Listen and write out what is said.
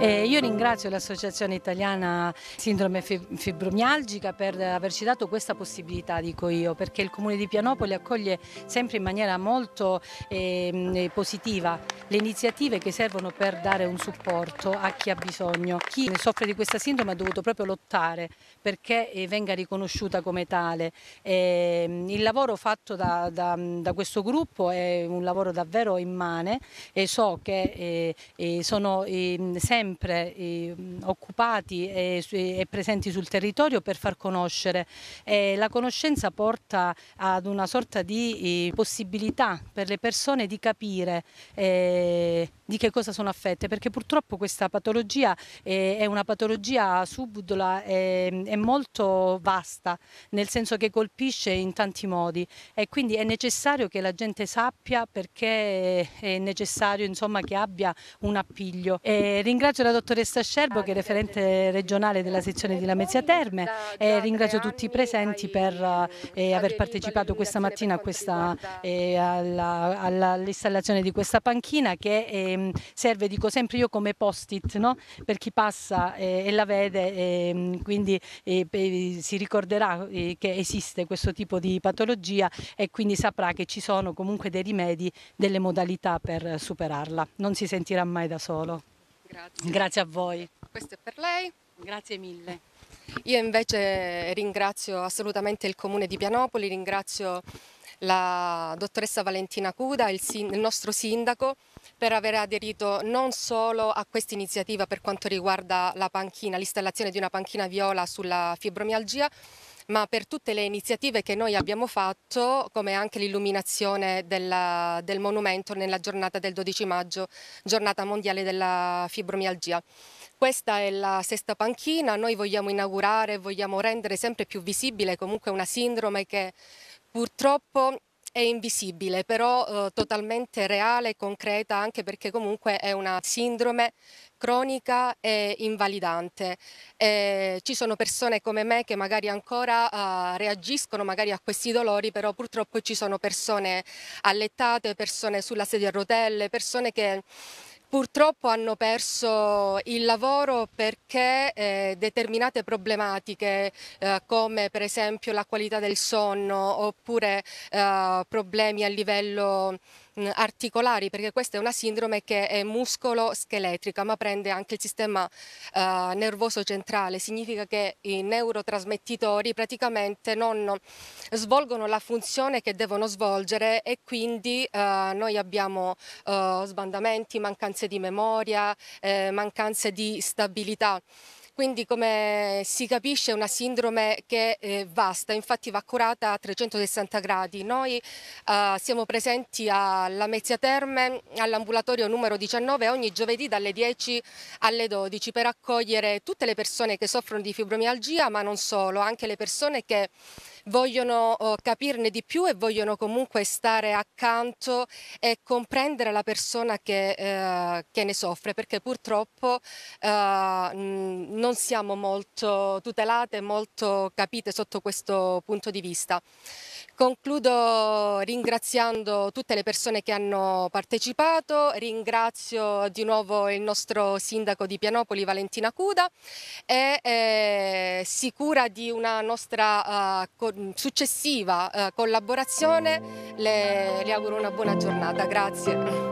Eh, io ringrazio l'Associazione Italiana Sindrome Fibromialgica per averci dato questa possibilità, dico io, perché il Comune di Pianopoli accoglie sempre in maniera molto eh, positiva le iniziative che servono per dare un supporto a chi ha bisogno. Chi soffre di questa sindrome ha dovuto proprio lottare perché eh, venga riconosciuta come tale. Eh, il lavoro fatto da, da, da, questo gruppo è un lavoro davvero immane e so che eh, sono sempre sempre eh, occupati e, e, presenti sul territorio per far conoscere. E la conoscenza porta ad una sorta di eh, possibilità per le persone di capire eh, di che cosa sono affette, perché purtroppo questa patologia è, è una patologia subdola, è, è, molto vasta, nel senso che colpisce in tanti modi e quindi è necessario che la gente sappia perché è necessario insomma, che abbia un appiglio. E ringrazio la dottoressa Scerbo che è referente regionale della sezione di Lamezia Terme e ringrazio tutti i presenti per eh, aver partecipato questa mattina eh, all'installazione di questa panchina che è Ehm, serve, dico sempre io, come post-it no? per chi passa eh, e la vede, eh, quindi si ricorderà eh, che esiste questo tipo di patologia e quindi saprà che ci sono comunque dei rimedi, delle modalità per superarla. Non si sentirà mai da solo. Grazie. Grazie a voi. Questo è per lei. Grazie mille. Io invece ringrazio assolutamente il Comune di Pianopoli, ringrazio la dottoressa Valentina Cuda, il, il nostro sindaco, per aver aderito non solo a questa iniziativa per quanto riguarda la panchina, l'installazione di una panchina viola sulla fibromialgia, ma per tutte le iniziative che noi abbiamo fatto, come anche l'illuminazione del monumento nella giornata del 12 maggio, giornata mondiale della fibromialgia. Questa è la sesta panchina, noi vogliamo inaugurare, vogliamo rendere sempre più visibile comunque una sindrome che purtroppo è invisibile, però eh, totalmente reale e concreta, anche perché comunque è una sindrome cronica e invalidante. Eh, ci sono persone come me che magari ancora uh, reagiscono magari a questi dolori, però purtroppo ci sono persone allettate, persone sulla sedia a rotelle, persone che Purtroppo hanno perso il lavoro perché eh, determinate problematiche eh, come per esempio la qualità del sonno oppure eh, problemi a livello articolari perché questa è una sindrome che è muscolo-scheletrica ma prende anche il sistema uh, nervoso centrale, significa che i neurotrasmettitori praticamente non svolgono la funzione che devono svolgere e quindi uh, noi abbiamo uh, sbandamenti, mancanze di memoria, eh, mancanze di stabilità. Quindi come si capisce è una sindrome che è vasta, infatti va curata a 360 gradi. Noi eh, siamo presenti alla Mezzia Terme all'ambulatorio numero 19 ogni giovedì dalle 10 alle 12 per accogliere tutte le persone che soffrono di fibromialgia ma non solo, anche le persone che vogliono oh, capirne di più e vogliono comunque stare accanto e comprendere la persona che, eh, che ne soffre perché purtroppo eh, non siamo molto tutelate, molto capite sotto questo punto di vista. Concludo ringraziando tutte le persone che hanno partecipato, ringrazio di nuovo il nostro sindaco di Pianopoli Valentina Cuda e eh, sicura di una nostra uh, successiva uh, collaborazione le, le auguro una buona giornata. Grazie.